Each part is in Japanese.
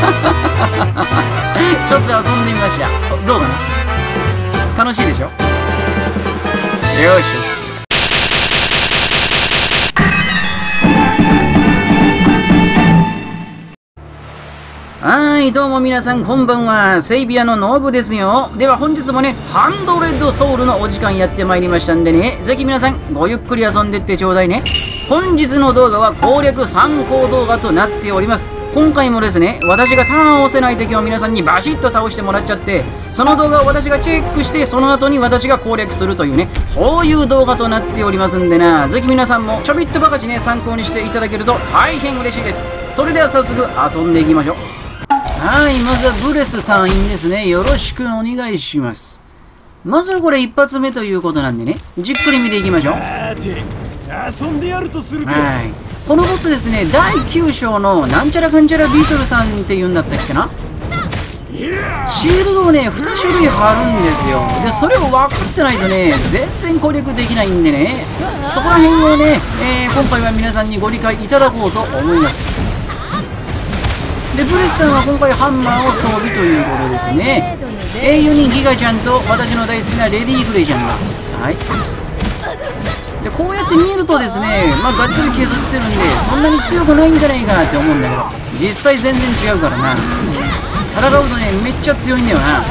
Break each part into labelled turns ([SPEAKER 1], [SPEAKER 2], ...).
[SPEAKER 1] ちょっと遊んでみましたどうかな？楽しいでしょ？よいしょはい、どうも皆さんこんばんは。セイビアのノブですよ。では本日もね、ハンドレッドソウルのお時間やってまいりましたんでね、ぜひ皆さんごゆっくり遊んでってちょうだいね。本日の動画は攻略参考動画となっております。今回もですね、私が倒せない敵を皆さんにバシッと倒してもらっちゃって、その動画を私がチェックして、その後に私が攻略するというね、そういう動画となっておりますんでな、ぜひ皆さんもちょびっとばかしね、参考にしていただけると大変嬉しいです。それでは早速遊んでいきましょう。はい、まずはブレス隊員ですね。よろしくお願いします。まずはこれ一発目ということなんでね、じっくり見ていきましょう。はい。このボスですね、第9章のなんちゃらかんちゃらビートルさんって言うんだったっけな？シールドをね、2種類貼るんですよ。で、それを分かってないとね、全然攻略できないんでね、そこら辺をね、えー、今回は皆さんにご理解いただこうと思います。でブレスさんは今回ハンマーを装備ということですね英雄にギガちゃんと私の大好きなレディー・グレイちゃんがはいでこうやって見るとですねまあがっつり削ってるんでそんなに強くないんじゃないかなって思うんだけど実際全然違うからな。戦うとねめっちゃ強いんだよな。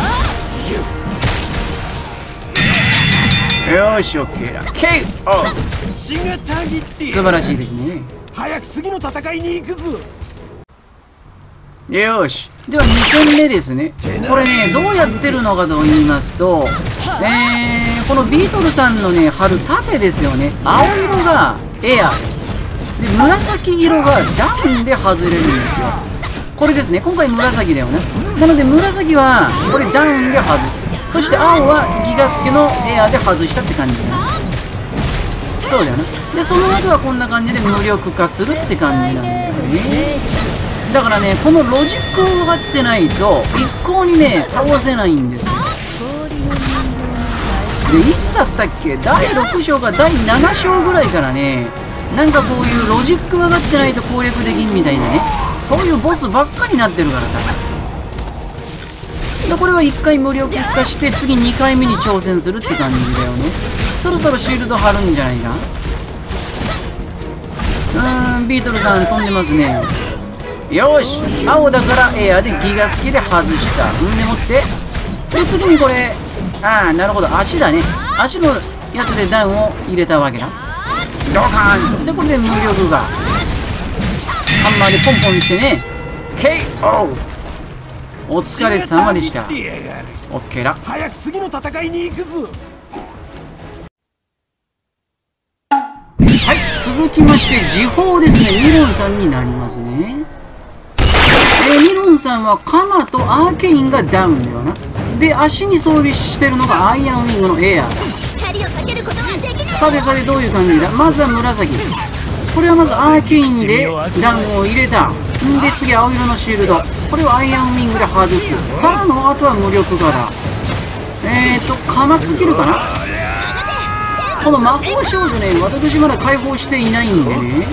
[SPEAKER 1] よし OK だ。KO 素晴らしいですね。
[SPEAKER 2] 早く次の戦いに行くぞ。
[SPEAKER 1] よし。では2戦目ですね。これねどうやってるのかと言いますとえー、このビートルさんのね貼る盾ですよね。青色がエアーです。で紫色がダウンで外れるんですよ。これですね。今回紫だよね。なので紫はこれダウンで外す。そして青はギガスケのエアーで外したって感じだね。そうだよね。でその後はこんな感じで無力化するって感じなんだよね。だからねこのロジックを分かってないと一向にね倒せないんですよ。でいつだったっけ？第6章か第7章ぐらいからね。なんかこういうロジック分かってないと攻略できんみたいなね。そういうボスばっかになってるからさ。でこれは1回無力化して次2回目に挑戦するって感じだよね。そろそろシールド貼るんじゃないか？うーんビートルさん飛んでますね。よし青だからエアでギガ好きで外した。んでもって。で次にこれああなるほど。足だね。足のやつでダウンを入れたわけな。ドカーン。でこれで無力が。ハンマーでポンポンしてね。KO お疲れ様でした。オッケーだ。
[SPEAKER 2] 早く次の戦いに行くぞ。
[SPEAKER 1] はい。続きまして時報ですね。ミロンさんになりますね。えー、ミロンさんはカマとアーケインがダウンだよなで足に装備してるのがアイアンウィングのエア。さてさてどういう感じだ？まずは紫。これはまずアーケインでダウンを入れた。んで次青色のシールド。これをアイアンウィングで外す。からのあとは無力化だえーとカマスキルかな？この魔法少女ね私まだ解放していないんでね。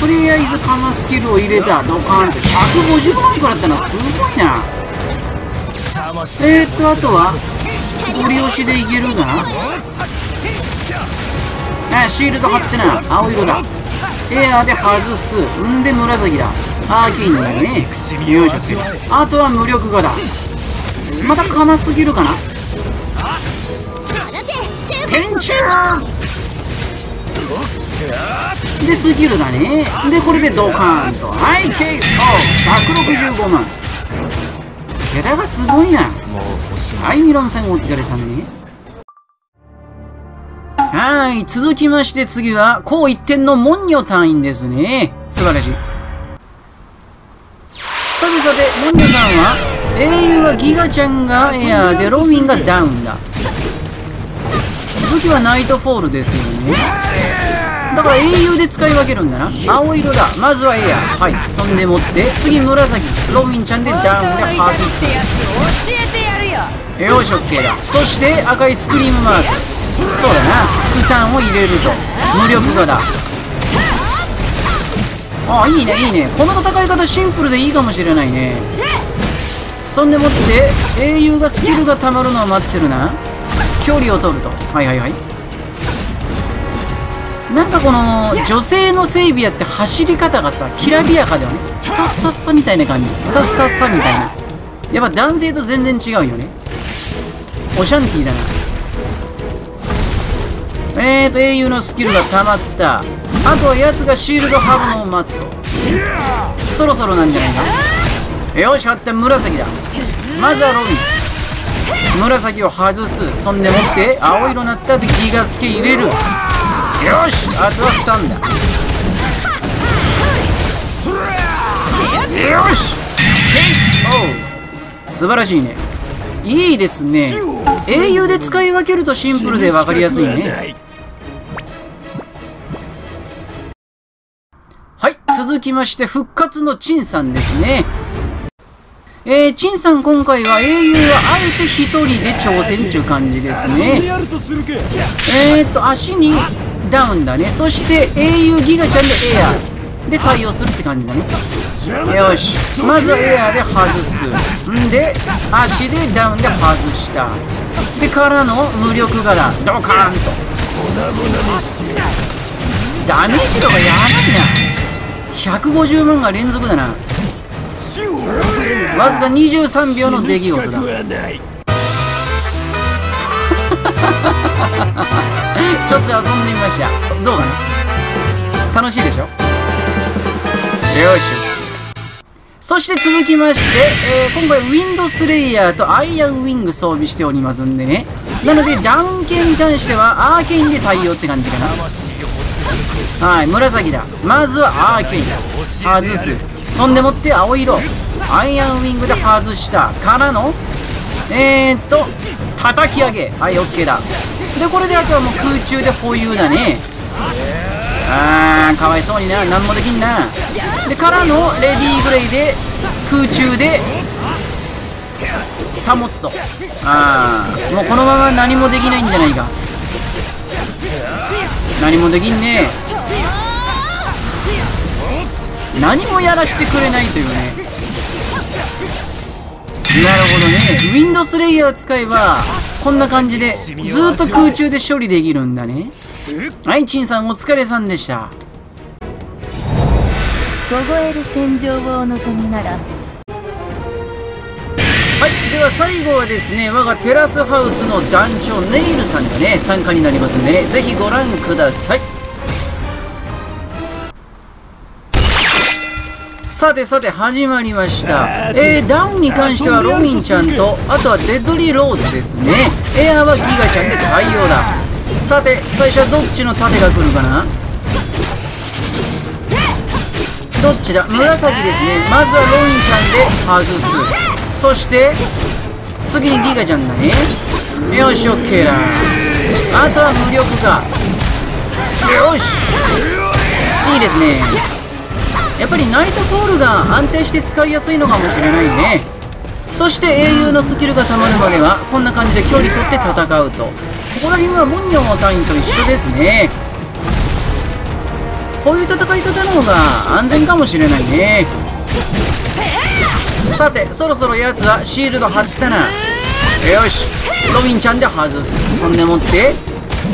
[SPEAKER 1] とりあえずカマスキルを入れた。ドカーンと150万くらったなすごいな。えー、っとあとは？ゴリ押しでいけるかな？あシールド貼ってな青色だ。エアーで外す。んで紫だ。アーケインだよね。よいしょ。あとは無力化だ。またカマすぎるかな？天柱でスキルだね。でこれでドカーンと。はい KO165 万。桁がすごいな。はいミロンさんお疲れさんねはい続きまして次は高一点のモンニョ隊員ですね。素晴らしい。さてさてモンニョさんは英雄はギガちゃんがエアーでロミンがダウンだ。武器はナイトフォールですよねだから英雄で使い分けるんだな。青色だ。まずはエア。はい。そんでもって。次紫。ロビンちゃんでダウンでハートスよ。し OK だ。そして赤いスクリームマーク。そうだな。スタンを入れると。無力化だ。あいいねいいね。この戦い方シンプルでいいかもしれないね。そんでもって英雄がスキルがたまるのを待ってるな。距離を取ると。はいはいはいなんかこの女性の整備やって走り方がさきらびやかだよねさっさっさみたいな感じさっさっさみたいなやっぱ男性と全然違うよねオシャンティーだなえーと英雄のスキルがたまったあとは奴がシールドハブのを待つとそろそろなんじゃないかよし、あって紫だ。まずはロビン。紫を外す。そんでもって、青色になった後ギガスケ入れる。よし、あとはスタンだ。よしおう素晴らしいね。いいですね。英雄で使い分けるとシンプルで分かりやすいね。はい、続きまして、復活のチンさんですね。えー、チンさん今回は英雄はあえて一人で挑戦っていう感じですね。えーっと、足にダウンだね。そして英雄ギガちゃんでエアーで対応するって感じだね。よし。まずはエアーで外す。んで、足でダウンで外した。で、からの無力ガラ、ドカーンと。ダメージとかやばいな。150万が連続だな。わずか23秒の出来事だ。ちょっと遊んでみました。どうかな？楽しいでしょ？よいしょ。そして続きまして、えー今回ウィンドスレイヤーとアイアンウィング装備しておりますんでね。なのでダウン系に関してはアーケインで対応って感じかな。はい、紫だ。まずはアーケイン。外す。そんでもって青色。アイアンウィングで外した。からの、えーっと、叩き上げ。はい、OK だ。で、これであとはもう空中で保有だね。あー、かわいそうにな。なんもできんな。で、からのレディーグレイで空中で保つと。あー、もうこのまま何もできないんじゃないか。何もできんね何もやらしてくれないというね。なるほどね。ウィンドスレイヤーを使えば、こんな感じで、ずーっと空中で処理できるんだね。はい、チンさんお疲れさんでした。
[SPEAKER 3] 凍える戦場をお望みなら
[SPEAKER 1] はい、では最後はですね、我がテラスハウスの団長ネイルさんがね、参加になりますんでね、ぜひご覧ください。さてさて始まりました。えー、ダウンに関してはロミンちゃんと、あとはデッドリーローズですね。エアーはギガちゃんで対応だ。さて、最初はどっちの盾が来るかな？どっちだ？紫ですね。まずはロミンちゃんで外す。そして、次にギガちゃんだね。よし、オッケーだ。あとは無力化。よし。いいですね。やっぱりナイトフォールが安定して使いやすいのかもしれないね。そして英雄のスキルがたまるまでは、こんな感じで距離取って戦うと。ここら辺はモンニョン隊員と一緒ですね。こういう戦い方の方が安全かもしれないね。さて、そろそろ奴はシールド貼ったな。よし、ロビンちゃんで外す。そんでもって、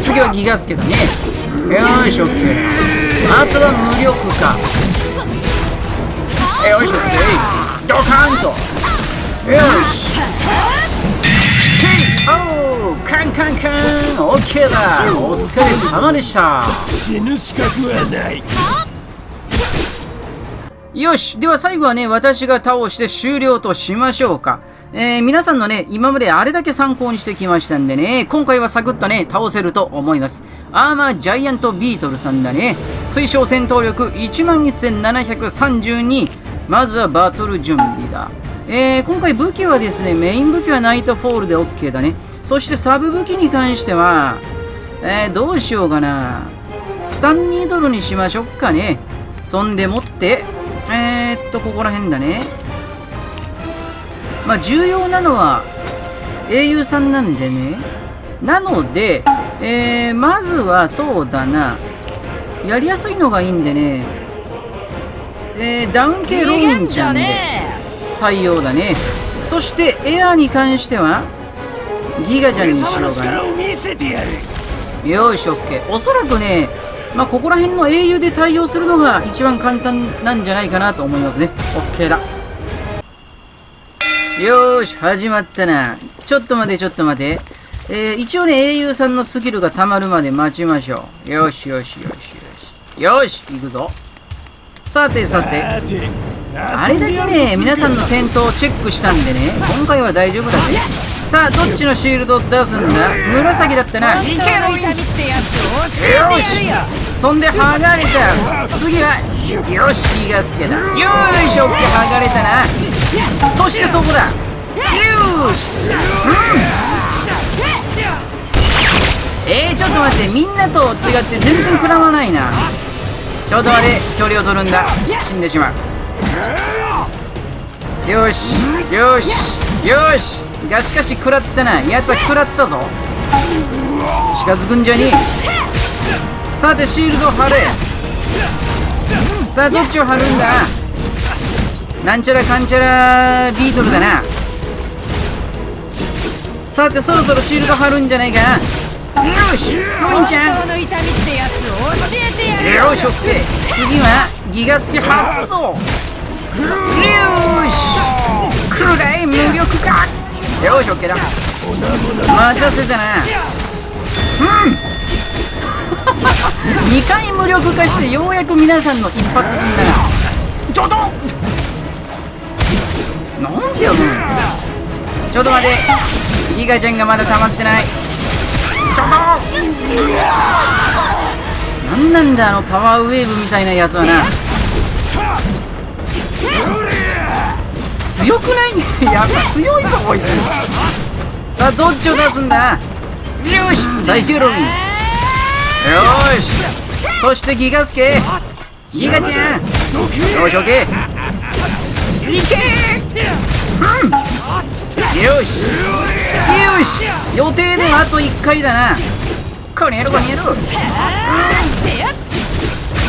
[SPEAKER 1] 次はギガスケだね。よし、オッケーだ。あとは無力か。よし、オッケー。ドカンと。よし。おーカンカンカンオッケーだお疲れ様でした
[SPEAKER 2] 死ぬ資格はない
[SPEAKER 1] よしでは最後はね、私が倒して終了としましょうか。えー、皆さんのね、今まであれだけ参考にしてきましたんでね、今回はサクッとね、倒せると思います。アーマージャイアントビートルさんだね。推奨戦闘力11,732。まずはバトル準備だ。えー、今回武器はですね、メイン武器はナイトフォールで OK だね。そしてサブ武器に関しては、えー、どうしようかな。スタンニードルにしましょうかね。そんでもって、えー、っと、ここら辺だね。まあ、重要なのは、英雄さんなんでね。なので、えー、まずはそうだな。やりやすいのがいいんでね。えーダウン系ロビンちゃんで対応だねそしてエアーに関してはギガちゃんにしようかなよし、オッケー。おそらくね、まあ、ここら辺の英雄で対応するのが一番簡単なんじゃないかなと思いますね。オッケーだ。よーし、始まったな。ちょっと待て、ちょっと待て。えー、一応ね、英雄さんのスキルが溜まるまで待ちましょう。よしよしよしよし。よし、行くぞ。さてさて。あれだけね、皆さんの戦闘をチェックしたんでね、今回は大丈夫だぜ。さあ、どっちのシールドを出すんだ？紫だったな。いけロビンよしそんで剥がれた。次はよし気がつけたよーしオッケー剥がれたな。そしてそこだ。よーし。うん。えー、ちょっと待って。みんなと違って全然食らわないなちょっと待って距離を取るんだ。死んでしまう。よしよしよし。がしかし食らったな奴は食らったぞ。近づくんじゃねえ。さてシールド貼れ。さあどっちを貼るんだ。なんちゃらかんちゃらビートルだな。さてそろそろシールド貼るんじゃないかな。よしロインちゃん。
[SPEAKER 4] の痛みってやつを教えてやる
[SPEAKER 1] よしオッケー。次はギガスキ発動よし来るかい無力かよしオッケーだ。待たせたな。うん。2回無力化してようやく皆さんの一発分だな。ちょっと。なんて読むちょっと待て。ギガちゃんがまだ溜まってないなんなんだあのパワーウェーブみたいなやつはな。強くない？やっぱ強いぞこいつ。さあどっちを出すんだ？よし最強ロビンよーし。そしてギガスケ。ギガちゃん。よしオッケー。いけ。ーうん。よしよし。予定ではあと1回だなこれやるこれやるく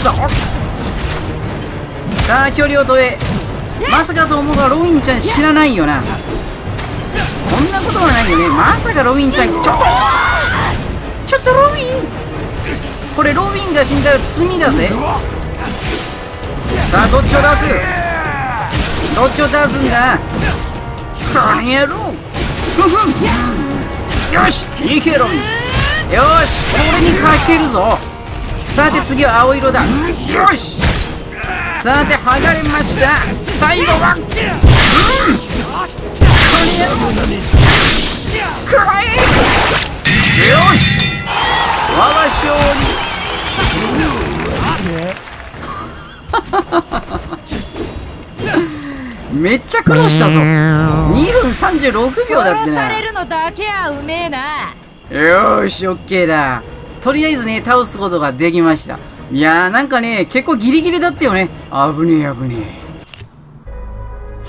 [SPEAKER 1] そさあ距離を問えまさかと思うがロビンちゃん知らないよなそんなことはないよねまさかロビンちゃんちょっとちょっとロビンこれロビンが死んだら罪だぜさあどっちを出すどっちを出すんだこの野郎ふんふん。よしいけロビンよしこれにかけるぞ。さて次は青色だ。よし。さて剥がれました。最後は。うん。この野郎くらえよし。我が勝利。めっちゃ苦労したぞ2分36秒だって
[SPEAKER 4] 殺さ
[SPEAKER 1] な
[SPEAKER 4] れるのだけはうめえな
[SPEAKER 1] よーし、オッケーだ。とりあえずね、倒すことができました。いやー、なんかね、結構ギリギリだったよね。危ねえ、危ねえ。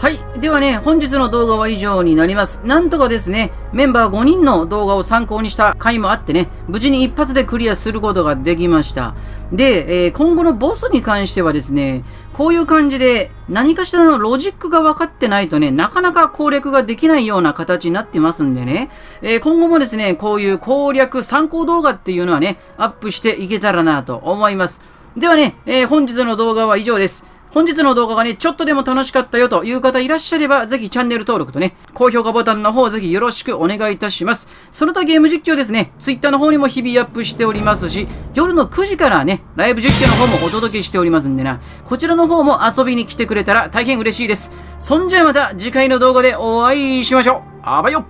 [SPEAKER 1] はい。ではね、本日の動画は以上になります。なんとかですね、メンバー5人の動画を参考にした回もあってね、無事に一発でクリアすることができました。で、えー今後のボスに関してはですね、こういう感じで何かしらのロジックが分かってないとね、なかなか攻略ができないような形になってますんでね、えー今後もですね、こういう攻略参考動画っていうのはね、アップしていけたらなと思います。ではね、えー本日の動画は以上です。本日の動画がね、ちょっとでも楽しかったよという方いらっしゃれば、ぜひチャンネル登録とね、高評価ボタンの方ぜひよろしくお願いいたします。その他ゲーム実況ですね、Twitter の方にも日々アップしておりますし、夜の9時からね、ライブ実況の方もお届けしておりますんでな、こちらの方も遊びに来てくれたら大変嬉しいです。そんじゃまた次回の動画でお会いしましょう。あばよ